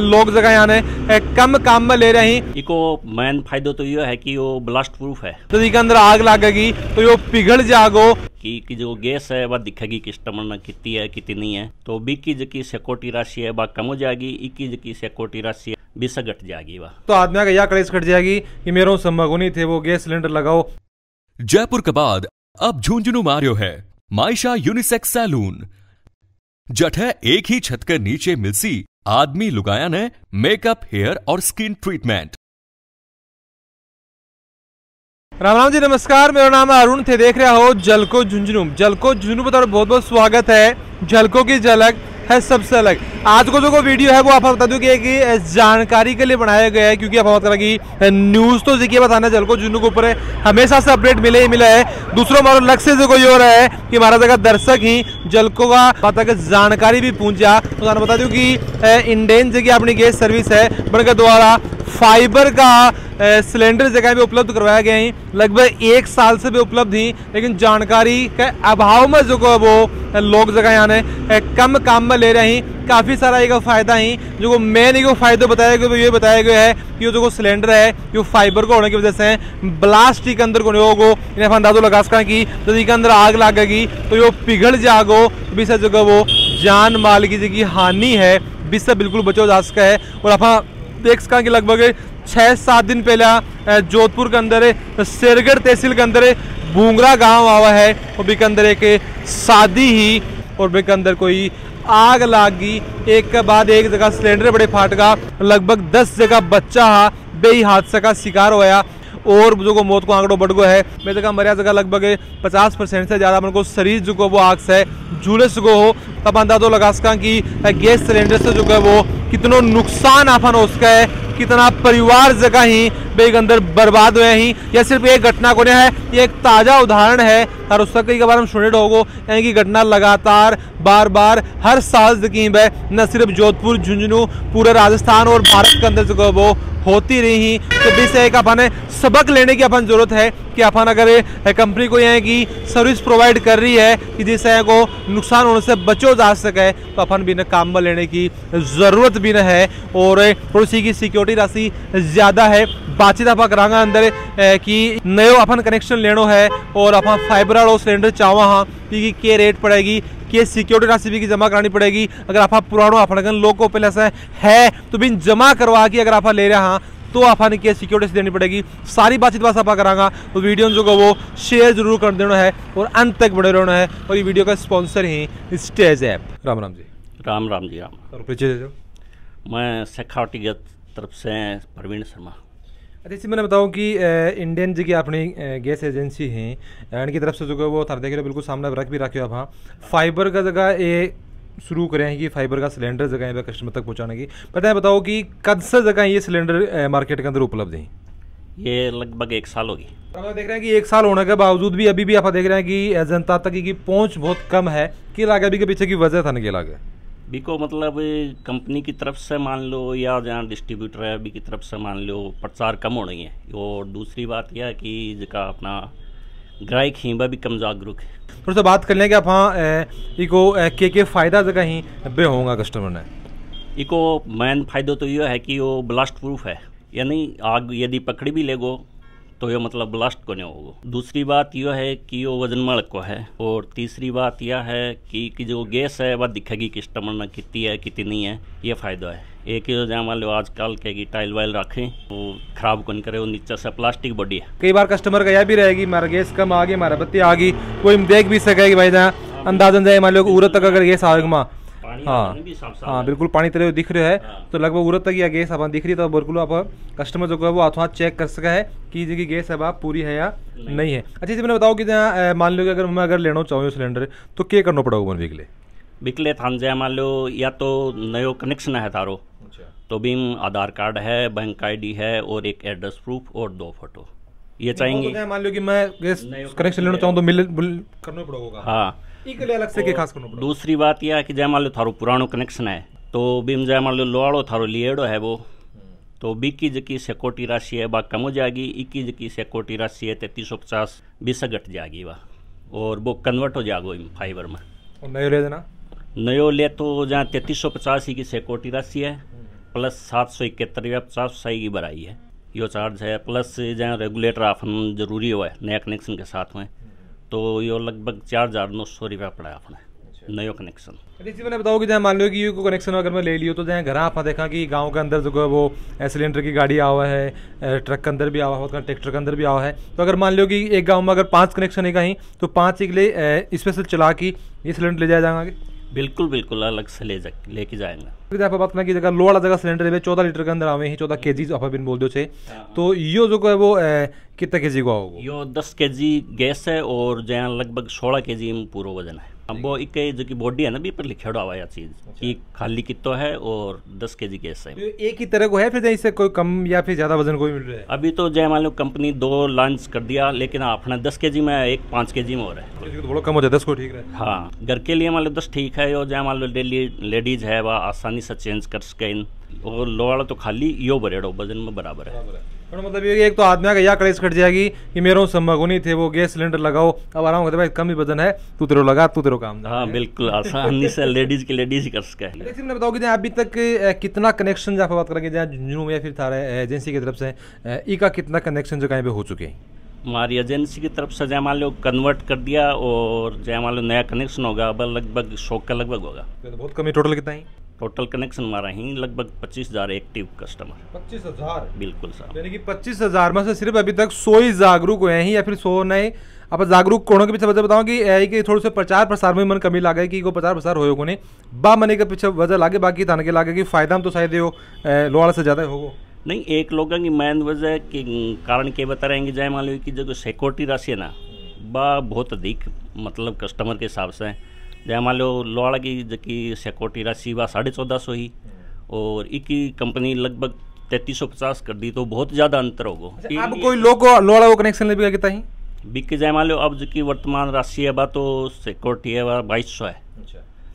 लोग जगह यानी कम काम में ले रहे हैं। इको मेन फायदो तो ये है कि वो ब्लास्ट प्रूफ है। तो इसके अंदर आग लगेगी तो ये पिघल जागो। कि, कि जो गैस है वह दिखेगी कस्टमर ने कितनी है कितनी नहीं है। तो बी की जकी सिक्योरिटी राशि है वह कम हो जाएगी ई की जकी सिक्योरिटी राशि है बीस घट जाएगी वह। तो आदमी का यह कड़ेस कट जाएगी कि मेरे संभगुनी थे वो गैस सिलेंडर लगाओ। जयपुर के बाद अब झुंझुनू मारियो है माइशा यूनिसेक्स सैलून। जट है एक ही छत के नीचे मिलसी आदमी लुगाया ने मेकअप हेयर और स्किन ट्रीटमेंट राम राम जी, नमस्कार। मेरा नाम है अरुण थे। देख रहे हो, जलको झुंझुनू जलको झुंझुनू पर बहुत बहुत स्वागत है। झलको की झलक है सबसे अलग। आज को जो को वीडियो है वो आप बता दूँ कि जानकारी के लिए बनाया गया है, क्योंकि आप कि न्यूज़ तो ज़िक्र बताना झुंझुनू के ऊपर हमेशा से अपडेट मिले ही मिला है। दूसरों हमारा लक्ष्य से कोई रहा है कि हमारा जगह दर्शक ही जलको का पता कि जानकारी भी पहुँचा तो बता दूँ कि इंडियन जगह अपनी गैस सर्विस है बनकर द्वारा फाइबर का सिलेंडर जगह भी उपलब्ध करवाया गया है। लगभग एक साल से भी उपलब्ध ही, लेकिन जानकारी के अभाव में जो वो लोग जगह यहाँ कम काम में ले रहे हैं। काफ़ी सारा एक फ़ायदा ही। जो को मेन एक फ़ायदा बताया गया ये बताया गया है कि जो सिलेंडर है जो फाइबर को होने की वजह से ब्लास्ट के अंदर को इन्हें अंदाजो लगा सका कि जब इसके अंदर आग लगेगी तो ये पिघल जागो भी जो वो जान माल की जगह हानि है बीस से बिल्कुल बचो जा सका है। और आप देख सका कि लगभग छः सात दिन पहले जोधपुर के अंदर शेरगढ़ तहसील के अंदर बूंगरा गाँव आवा है। और भी के अंदर एक शादी ही, और भी के अंदर कोई आग लागी। एक के बाद एक जगह सिलेंडर बड़े फाट गया लगभग दस जगह बच्चा हा बेही हादसा का शिकार होया। और जो मौत को आंकड़ो बढ़ गो है। मैं जगह मरिया जगह लगभग पचास परसेंट से ज़्यादा को शरीर जो को वो आग से झूले सको हो। तब अंदाजो लगा सका कि गैस सिलेंडर से जो है वो कितनो नुकसान आफन हो सका है। कितना परिवार जगह ही बेगंदर बर्बाद हुए हैं। यह सिर्फ़ एक घटना को नहीं है ये एक ताज़ा उदाहरण है और उसका कई बार हम सुने होगो यानी कि घटना लगातार बार बार हर साल जकीब है, न सिर्फ़ जोधपुर, झुंझुनू, पूरे राजस्थान और भारत के अंदर जो वो होती रही तो बीस एक अपन सबक लेने की अपन ज़रूरत है कि अपन अगर कंपनी को यहाँ की सर्विस प्रोवाइड कर रही है, कि जिससे को नुकसान होने से बचो जा सके तो अपन भी न काम में लेने की ज़रूरत भी न है। और पड़ोसी की सिक्योरिटी राशि ज़्यादा है। बातचीत आप करांगा अंदर, कि नयो अपन कनेक्शन लेनो है और अपन फाइबर वालों सिलेंडर चावा हाँ कि के रेट पड़ेगी के सिक्योरिटी राशि भी की जमा करानी पड़ेगी। अगर आप पुरानो अपन लोग को पहले से है तो भी जमा करवा के अगर आप ले रहे हाँ तो आपने के सिक्योरिटी देनी पड़ेगी। सारी बातचीत बस आप करांगा तो वीडियो जो को वो शेयर ज़रूर कर देना है और अंत तक बड़े रहना है और ये वीडियो का स्पॉन्सर ही स्टेज ऐप राम राम जी। राम राम जी राम। और परिचय मैं शेखावटी तरफ़ से प्रवीण शर्मा। अच्छा इसी मैंने बताऊँ कि इंडियन जी की अपनी गैस एजेंसी है इनकी तरफ़ से जो है वो थार देख रहे बिल्कुल सामने रख भी रखे हो आप फाइबर का जगह ये शुरू करें हैं कि फाइबर का सिलेंडर जगह है कस्टमर तक पहुँचाने की। पता है बताओ कि कद से जगह ये सिलेंडर मार्केट के अंदर उपलब्ध है? ये लगभग एक साल होगी। अब देख रहे हैं कि एक साल होने के बावजूद भी अभी भी आप देख रहे हैं कि जनता तक की पहुँच बहुत कम है। कि लागे अभी के पीछे की वजह था ना कि लागे। बिको मतलब कंपनी की तरफ़ से मान लो या जहाँ डिस्ट्रीब्यूटर है अभी की तरफ़ से मान लो प्रचार कम हो रही है। और दूसरी बात यह है कि जिसका अपना ग्राहक ही भी कम जागरूक है। थोड़ा सा बात कर लें कि आप हाँ इको के के फ़ायदा जगह ही बे होगा कस्टमर ने। इको मेन फ़ायदा तो ये है कि वो ब्लास्ट प्रूफ है। यानी आग यदि पकड़ी भी लेगो तो ये मतलब ब्लास्ट को नहीं होगा। दूसरी बात यह है कि वो वज़न मल को है और तीसरी बात यह है कि, कि जो गैस है वह दिखेगी कस्टमर में कितनी है कितनी नहीं है ये फ़ायदा है। एक ही जहाँ मान लो आजकल के टाइल वाइल रखें वो खराब कौन करे वो नीचे से प्लास्टिक बॉडी है। कई बार कस्टमर का यह भी रहेगी हमारा गैस कम आ गई हमारा बत्ती आ गई। कोई देख भी सके कि भाई जहाँ अंदाजन जाए मान लो उरत तक अगर गैस आ गई हाँ। हाँ बिल्कुल पानी तेरे दिख रहे है। हाँ। तो लगभग उरत तक या गैस अपन दिख रही है तो बिल्कुल आप कस्टमर जो है वो हाथों हाथ चेक कर सका है कि जी गैस अब आप पूरी है या नहीं, है। अच्छा जी मैंने बताओ कि जहाँ मान लो कि अगर मैं अगर लेना चाहूँ सिलेंडर तो क्या करना पड़ेगा मन बिकले बिकले थान जाए मान लो या तो नयो कनेक्शन है तारो। अच्छा। तो भी आधार कार्ड है बैंक आईडी है और एक एड्रेस प्रूफ और दो फ़ोटो ये चाहेंगे तो मान लो कि मैं गैस कनेक्शन लेना चाहूँ तो मिल करना पड़ेगा हाँ। अलग से के खास करना दूसरी बात यह है कि जय मान लो थारो पुरानो कनेक्शन है। तो बीम जय मान लो लोहाड़ो थारो लिएड़ो है वो। तो बी की जकी सिक्योरिटी राशि है वह कम हो जाएगी इक्की जकी सिक्योरिटी राशि है तैतीस सौ पचास बीस घट जाएगी वह और वो कन्वर्ट हो जाएगा फाइबर में। और नयो ले देना? नयो ले तो जहाँ तैतीस सौ पचास की सिक्योरिटी राशि है प्लस सात सौ इकहत्तर या पचास सही की भराई है। यो चार्ज है प्लस जहाँ रेगुलेटर आपन ज़रूरी हुआ है नया कनेक्शन के साथ में। तो यो लगभग चार हज़ार नौ सौ रुपया पड़ा है अपने नयो कनेक्शन इसी मैंने बताओ कि जहाँ मान लो कि यू कनेक्शन अगर मैं ले लियो तो जहाँ घर आप देखा कि गाँव के अंदर जो है वो सिलेंडर की गाड़ी आवा है ट्रक के अंदर भी आवा है ट्रैक्टर के अंदर भी आवा है तो अगर मान लो कि एक गाँव में अगर पाँच कनेक्शन है कहीं तो पाँच एक लिए स्पेशल चला के ये सिलेंडर ले जाया जाएगा बिल्कुल बिल्कुल अलग से ले जा लेके जाएँगे। आप बात करना की जगह लो वाला जगह सिलेंडर है चौदह लीटर के अंदर आवे हैं चौदह के जी आप बिन बोल दो छे। हाँ। तो यो जो है वो कितना के जी का होगा यो दस के जी गैस है और जहाँ लगभग सोलह के जी पूरा वज़न है। वो एक जो की बॉडी है ना भी पर लिखे हुआ यह चीज़ अच्छा। कि खाली कितो है और दस के जी गैस है तो एक ही तरह को है फिर इससे कोई कम या फिर ज़्यादा वज़न कोई मिल रहा है? अभी तो जय मान लो कंपनी दो लॉन्च कर दिया लेकिन अपना दस के जी में एक पाँच के जी में हो रहा है। तो थोड़ा कम हो जाए दस को ठीक है हाँ घर के लिए मान लो दस ठीक है और जय मान लो डेली लेडीज़ है वह आसानी से चेंज कर सके और लोड़ा तो खाली यो बरेड़ो वज़न में बराबर है। मतलब ये एक तो आदमी का या कलेश कट जाएगी कि मेरे संभव नहीं थे वो गैस सिलेंडर लगाओ। अब आराम करते भाई कम ही वज़न है तू तेरे लगा तू तेरे काम हाँ बिल्कुल आसानी से लेडीज़ की लेडीज़ कर सके। मैंने बताओ कि अभी तक कितना कनेक्शन जहाँ बात करेंगे जहाँ झुंझुनू या फिर थारा एजेंसी की तरफ़ से ई का कितना कनेक्शन जो कहीं पे हो चुके हैं? हमारी एजेंसी की तरफ़ से जय मान लो कन्वर्ट कर दिया और जय मान लो नया कनेक्शन होगा अब लगभग सौ का लगभग होगा। तो बहुत कमी टोटल कितना ही? टोटल कनेक्शन हमारा ही लगभग पच्चीस हज़ार एक्टिव कस्टमर। पच्चीस हज़ार? बिल्कुल सर यानी कि पच्चीस हज़ार में से सिर्फ़ अभी तक सौ ही जागरूक हुए हैं या फिर सौ नए अब जागरूक कोणों के पीछे वजह बताऊँ कि ए कि थोड़े से प्रचार प्रसार में मन कमी लागे कि को प्रचार प्रसार हो को नहीं। बा मनी के पीछे वजह लागे बाकी थाने के लागे कि फ़ायदा तो शायद हो लोहाड़ा से ज़्यादा होगो। नहीं एक लोगों की मेन वजह के कारण के बता रहे हैं कि जय मान लो कि जो सिक्योरिटी राशि है ना बा बहुत अधिक मतलब कस्टमर के हिसाब से जै मान लो लोहाड़ा की जबकि सिक्योरिटी राशि वह साढ़े चौदह सौ ही और एक ही कंपनी लगभग तैतीस सौ पचास कर दी तो बहुत ज़्यादा अंतर होगा अब कोई लोग लोहाड़ा को कनेक्शन ले कितना ही बिक जय मान लो अब जो की वर्तमान राशि है वह तो सिक्योरिटी है वह बाईस सौ है।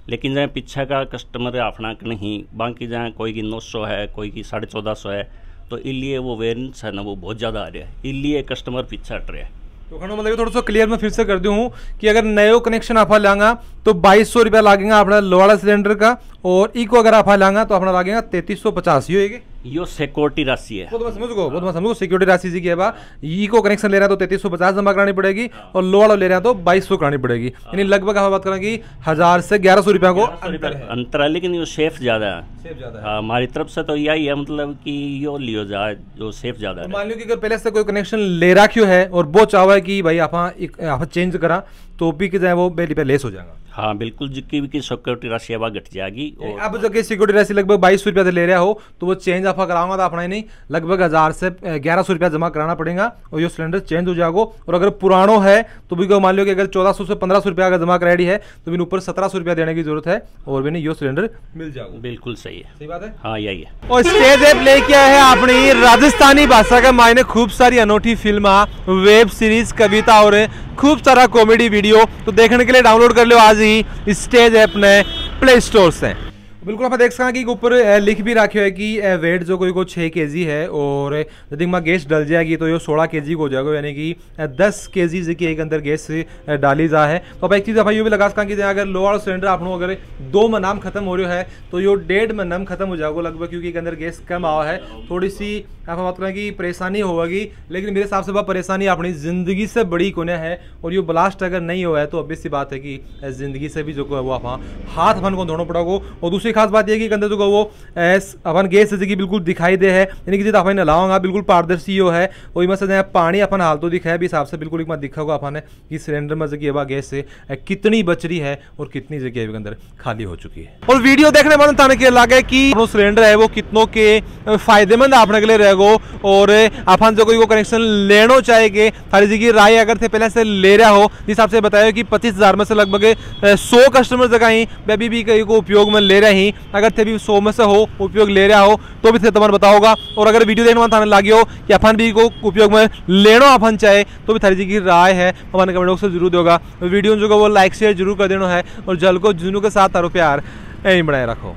लेकिन जहाँ पीछे का कस्टमर है अपना नहीं बाकी जहाँ कोई की नौ सौ है कोई की साढ़े चौदह सौ है तो इसलिए वो वेरियंस है ना वो बहुत ज़्यादा आ रहा है इसलिए कस्टमर पीछे हट रहा है तो खंडो मतलब थोड़ा सा क्लियर मैं फिर से कर दूँ कि अगर नयो कनेक्शन आप लांगा तो बाईस सौ रुपया लागेगा अपना लोहाड़ा सिलेंडर का, और इको अगर आप लांगा तो अपना लागेगा तैतीस सौ पचास। होगी यो सिक्योरिटी राशि है। बहुत समझ को बहुत समझ सिक्योरिटी राशि जी की है बा। ई को कनेक्शन ले रहा है तो तैतीस सौ पचास जमा करानी पड़ेगी और लो वाला ले रहा है तो बाईस सौ करानी पड़ेगी। यानी लगभग हम बात करें कि हज़ार से ग्यारह सौ रुपया को अंतर है। लेकिन यो सेफ़ ज़्यादा है। हाँ, हमारी तरफ़ से तो यही है मतलब कि यो लियो जाए जो सेफ़ ज़्यादा है। मान लो कि अगर पहले से कोई कनेक्शन ले रखियो है और वो चाहो है कि भाई आप चेंज करा तो भी जाए वो पे लेस हो जाएगा। हाँ बिल्कुल जिसकी भी सिक्योरिटी राशि है घट जाएगी और अब जो कि सिक्योरिटी राशि लगभग बाईस सौ रुपया से ले रहा हो तो वो चेंज आप कराऊँगा तो अपना ही नहीं लगभग हज़ार से ग्यारह सौ रुपया जमा कराना पड़ेगा और ये सिलेंडर चेंज हो जाएगा। और अगर पुरानो है तो भी मान लो कि अगर चौदह सौ से पंद्रह सौ रुपया अगर जमा कराई है तो भी ऊपर सत्रह सौ रुपया देने की ज़रूरत है और भी नहीं ये सिलेंडर मिल जाएगा। बिल्कुल सही है। सही बात है? हाँ यही है। और स्टेज ऐप लेके आए हैं अपनी राजस्थानी भाषा का मायने खूब सारी अनोखी फ़िल्म वेब सीरीज़ कविता और खूब सारा कॉमेडी वीडियो तो देखने के लिए डाउनलोड कर लो आज ही। स्टेज ऐप ने प्ले स्टोर से। बिल्कुल, आप देख सकते कि ऊपर लिख भी रखे है कि वेट जो कोई को छः के जी है और यदि मैं गैस डल जाएगी तो ये सोलह के जी को हो जाएगा, यानी कि दस के जी की एक अंदर गैस डाली जा है। तो आप एक चीज़ आप ये भी लगा सकता कि अगर लोअर सिलेंडर आप अगर दो महीनाम खत्म हो रहा है तो यो डेढ़ महीनाम खत्म हो जाएगा लगभग, क्योंकि एक अंदर गैस कम आवा है। थोड़ी सी आप बात करें कि परेशानी होगी, लेकिन मेरे हिसाब से वह परेशानी अपनी ज़िंदगी से बड़ी कोने है और ये ब्लास्ट अगर नहीं हुआ है तो अभी सी बात है कि ज़िंदगी से भी जो है वो आप हाथ अपन को धोना पड़ेगा और दूसरी खास बात यह कि अंदर जो वो अपन गैस जैसे कि बिल्कुल दिखाई दे है। यानी कि जितना अपन नलाऊँगा बिल्कुल पारदर्शी हो है। वही में से पानी अपन हाल तो दिखा है भी हिसाब से बिल्कुल एक बार दिखा होगा अपन कि सिलेंडर में जगह गैस से कितनी बच रही है और कितनी जगह अंदर खाली हो चुकी है। और वीडियो देखने में थाने के लगे कि सिलेंडर है, वो कितनों के फ़ायदेमंद आपने के लिए रहेगो। और अपन जो कोई वो कनेक्शन लेना चाहेगे थारी जी की राय अगर थे पहले से ले रहा हो, जिस हिसाब से बताया कि पच्चीस हज़ार में से लगभग सौ कस्टमर जगह ही बेबी भी कहीं को उपयोग में ले रहे ही। अगर थे भी सौ में से हो, उपयोग ले रहा हो तो भी थे तुम्हारे बताओगा और अगर वीडियो देखने में थाने लगे हो कि अपन भी को उपयोग में लेना अपन चाहे तो भी थारी जी की राय है हमारे कमेंट बॉक्स में ज़रूर दोगा। वीडियो जो वो लाइक, शेयर ज़रूर कर देना है, और जल को जुनू के साथ तारो प्यार यहीं बनाए रखो।